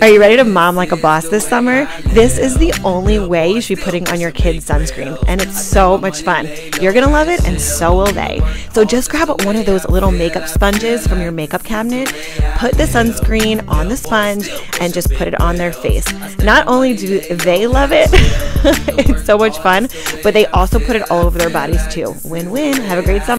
Are you ready to mom like a boss this summer? This is the only way you should be putting on your kids' sunscreen, and it's so much fun. You're gonna love it, and so will they. So just grab one of those little makeup sponges from your makeup cabinet, put the sunscreen on the sponge, and just put it on their face. Not only do they love it, it's so much fun, but they also put it all over their bodies too. Win win. Have a great summer.